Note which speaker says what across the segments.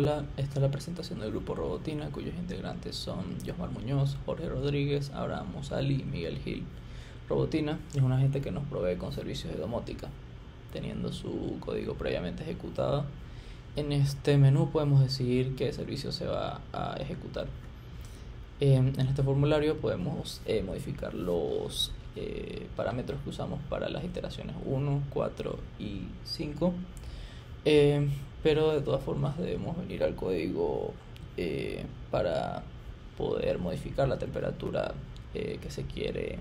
Speaker 1: Hola, esta es la presentación del grupo Robotina, cuyos integrantes son Josmar Muñoz, Jorge Rodríguez, Abraham Musali y Miguel Gil. Robotina es una gente que nos provee con servicios de domótica, teniendo su código previamente ejecutado. En este menú podemos decidir qué servicio se va a ejecutar. En este formulario podemos eh, modificar los eh, parámetros que usamos para las iteraciones 1, 4 y 5 eh, pero de todas formas debemos venir al código eh, para poder modificar la temperatura eh, que se quiere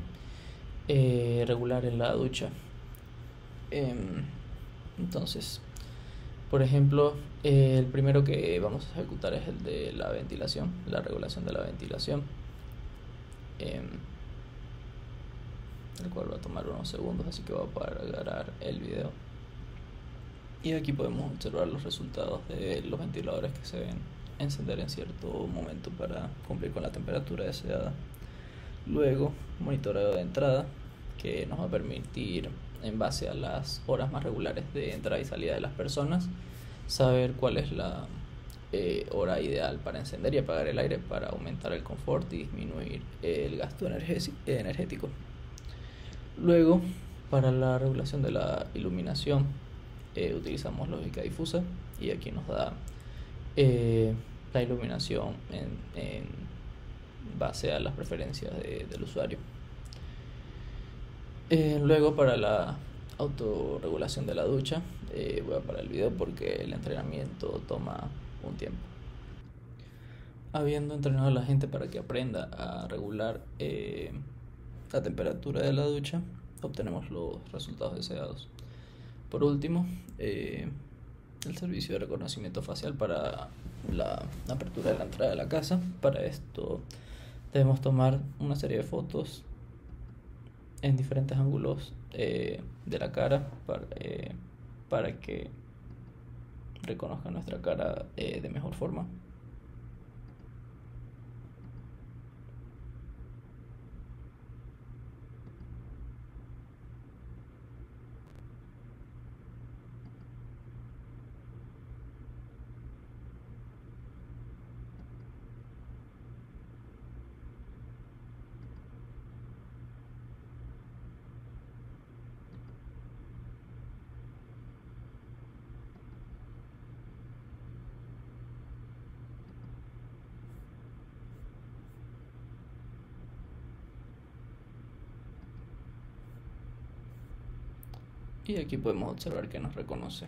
Speaker 1: regular en la ducha. Em, entonces, por ejemplo, el primero que vamos a ejecutar es el de la ventilación, la regulación de la ventilación. Em, el cual va a tomar unos segundos, así que voy a parar el video. Y aquí podemos observar los resultados de los ventiladores que se ven encender en cierto momento para cumplir con la temperatura deseada. Luego, monitoreo de entrada que nos va a permitir, en base a las horas más regulares de entrada y salida de las personas, saber cuál es la eh, hora ideal para encender y apagar el aire para aumentar el confort y disminuir el gasto energético. Luego, para la regulación de la iluminación, eh, utilizamos lógica difusa y aquí nos da eh, la iluminación en, base a las preferencias del usuario. Eh, luego para la autorregulación de la ducha, voy a parar el video porque el entrenamiento toma un tiempo. Habiendo entrenado a la gente para que aprenda a regular la temperatura de la ducha, obtenemos los resultados deseados. Por último, eh, el servicio de reconocimiento facial para la apertura de la entrada de la casa. Para esto debemos tomar una serie de fotos en diferentes ángulos eh, de la cara para, eh, para que reconozcan nuestra cara de mejor forma. Y aquí podemos observar que nos reconoce